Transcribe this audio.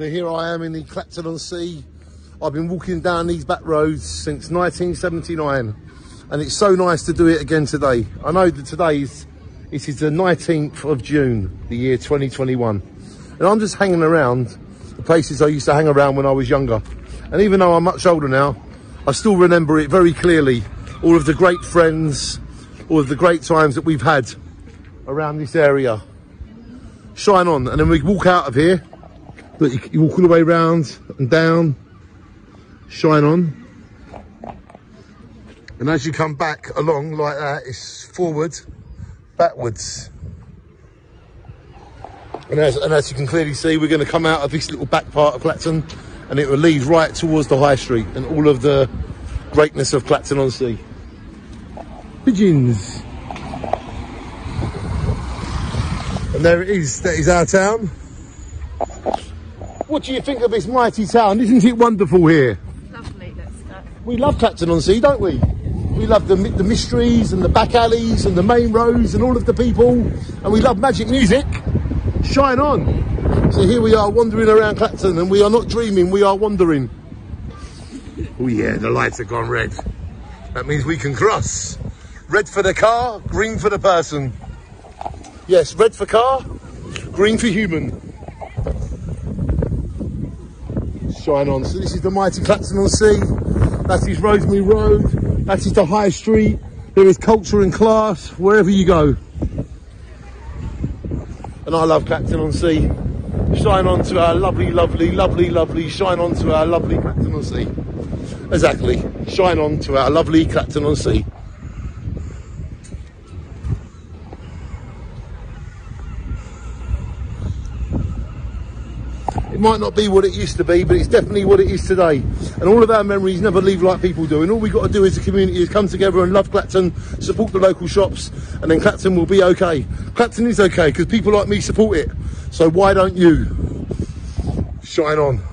So here I am in the Clacton on Sea. I've been walking down these back roads since 1979 and it's so nice to do it again today. I know that today is, it is the 19th of June, the year 2021. And I'm just hanging around the places I used to hang around when I was younger. And even though I'm much older now, I still remember it very clearly. All of the great friends, all of the great times that we've had around this area. Shine on. And then we walk out of here. Look, you, you walk all the way round and down. Shine on. And as you come back along like that, it's forward, backwards. And as, and as you can clearly see, we're going to come out of this little back part of Clacton and it will lead right towards the high street and all of the greatness of Clacton on Sea. Pigeons. And there it is, that is our town. What do you think of this mighty town? Isn't it wonderful here? Lovely. We love Clacton on Sea, don't we? We love the, the mysteries and the back alleys and the main roads and all of the people. And we love magic music. Shine on. So here we are wandering around Clacton and we are not dreaming, we are wandering. Oh yeah, the lights have gone red. That means we can cross. Red for the car, green for the person. Yes, red for car, green for human. Shine on. So this is the mighty Clacton on Sea. That is Rosemary Road. That is the High Street. There is culture and class wherever you go. And I love Clacton on Sea. Shine on to our lovely, lovely, lovely, lovely, shine on to our lovely Clacton on Sea. Exactly. Shine on to our lovely Clacton on Sea. Might not be what it used to be, but it's definitely what it is today. And all of our memories never leave like people do. And all we've got to do as a community is come together and love Clacton, support the local shops, and then Clacton will be okay. Clacton is okay because people like me support it. So why don't you? Shine on.